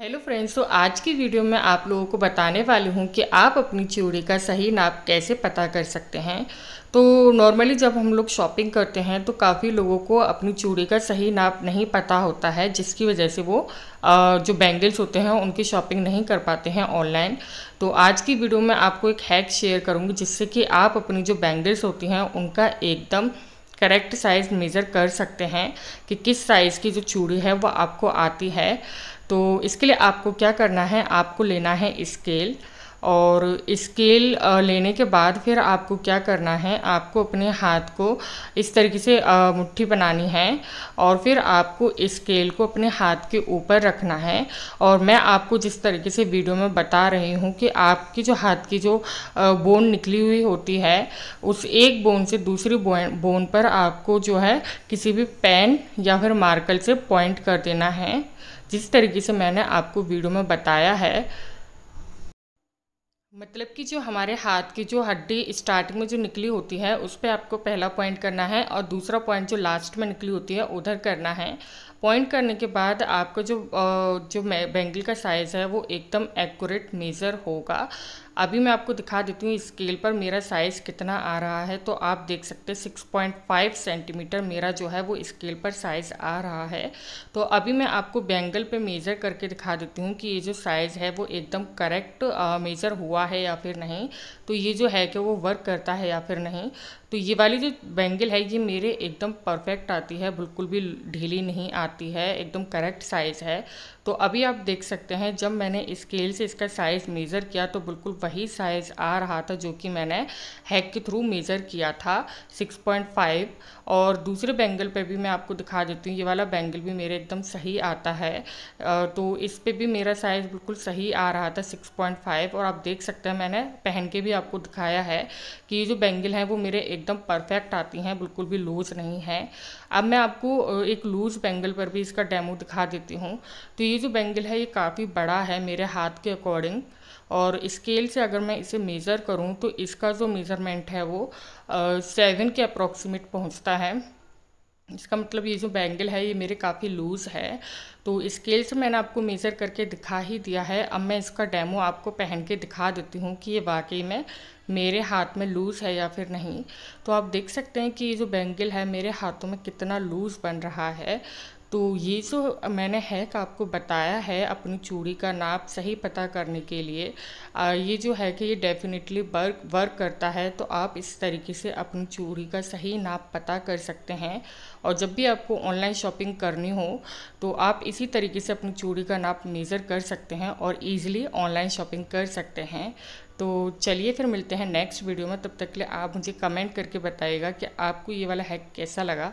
Hello friends तो आज की वीडियो में आप लोगों को बताने वाली हूँ कि आप अपनी चूड़ी का सही नाप कैसे पता कर सकते हैं। तो नॉर्मली जब हम लोग शॉपिंग करते हैं तो काफ़ी लोगों को अपनी चूड़ी का सही नाप नहीं पता होता है, जिसकी वजह से वो जो बैंगल्स होते हैं, उनकी शॉपिंग नहीं कर पाते हैं ऑनलाइन तो आज की वीडियो में आपको एक हैक शेयर करूँगी, जिससे कि आप अपनी जो बैंगल्स होती हैं, उनका एकदम करेक्ट साइज़ मेज़र कर सकते हैं कि किस साइज़ की जो चूड़ी है वो आपको आती है। तो इसके लिए आपको क्या करना है? आपको लेना है स्केल और स्केल लेने के बाद फिर आपको क्या करना है, आपको अपने हाथ को इस तरीके से मुट्ठी बनानी है और फिर आपको स्केल को अपने हाथ के ऊपर रखना है। और मैं आपको जिस तरीके से वीडियो में बता रही हूँ कि आपकी जो हाथ की जो बोन निकली हुई होती है, उस एक बोन से दूसरी बोन पर आपको जो है किसी भी पेन या फिर मार्कल से पॉइंट कर देना है। जिस तरीके से मैंने आपको वीडियो में बताया है मतलब कि जो हमारे हाथ की जो हड्डी स्टार्टिंग में जो निकली होती है, उस पर आपको पहला पॉइंट करना है और दूसरा पॉइंट जो लास्ट में निकली होती है, उधर करना है। पॉइंट करने के बाद आपका जो जो बैंगल का साइज़ है, वो एकदम एक्यूरेट मेज़र होगा। अभी मैं आपको दिखा देती हूँ स्केल पर मेरा साइज़ कितना आ रहा है तो आप देख सकते हैं सिक्स पॉइंट फाइव सेंटीमीटर मेरा जो है वो स्केल पर साइज़ आ रहा है। तो अभी मैं आपको बैंगल पे मेज़र करके दिखा देती हूँ कि ये जो साइज़ है वो एकदम करेक्ट मेज़र हुआ है या फिर नहीं। तो ये जो है कि वो वर्क करता है या फिर नहीं। तो ये वाली जो बैंगल है, ये मेरे एकदम परफेक्ट आती है, बिल्कुल भी ढीली नहीं आती। है, एकदम करेक्ट साइज़ है तो अभी आप देख सकते हैं, जब मैंने स्केल से इसका साइज़ मेज़र किया तो बिल्कुल वही साइज़ आ रहा था जो कि मैंने हैक के थ्रू मेज़र किया था 6.5 और दूसरे बैंगल पे भी मैं आपको दिखा देती हूँ, ये वाला बैंगल भी मेरे एकदम सही आता है तो इस पर भी मेरा साइज़ बिल्कुल सही आ रहा था 6.5 और आप देख सकते हैं, मैंने पहन के भी आपको दिखाया है कि ये जो बैंगल हैं, वो मेरे एकदम परफेक्ट आती हैं, बिल्कुल भी लूज़ नहीं है। अब मैं आपको एक लूज़ बैंगल पर भी इसका डेमो दिखा देती हूँ। तो ये जो बैंगल है, ये काफ़ी बड़ा है मेरे हाथ के अकॉर्डिंग और स्केल से अगर मैं इसे मेज़र करूँ तो इसका जो मेज़रमेंट है वो सेवन के अप्रॉक्सीमेट पहुँचता है। इसका मतलब ये जो बैंगल है, ये मेरे काफ़ी लूज़ है। तो स्केल से मैंने आपको मेज़र करके दिखा ही दिया है। अब मैं इसका डेमो आपको पहन के दिखा देती हूँ कि ये वाकई में मेरे हाथ में लूज़ है या फिर नहीं। तो आप देख सकते हैं कि ये जो बैंगल है, मेरे हाथों में कितना लूज़ बन रहा है। तो ये जो मैंने हैक आपको बताया है अपनी चूड़ी का नाप सही पता करने के लिए ये जो है कि ये डेफिनेटली वर्क वर्क करता है तो आप इस तरीके से अपनी चूड़ी का सही नाप पता कर सकते हैं। और जब भी आपको ऑनलाइन शॉपिंग करनी हो तो आप इसी तरीके से अपनी चूड़ी का नाप मेज़र कर सकते हैं और ईज़िली ऑनलाइन शॉपिंग कर सकते हैं। तो चलिए फिर मिलते हैं नेक्स्ट वीडियो में, तब तक के लिए आप मुझे कमेंट करके बताइएगा कि आपको ये वाला हैक कैसा लगा।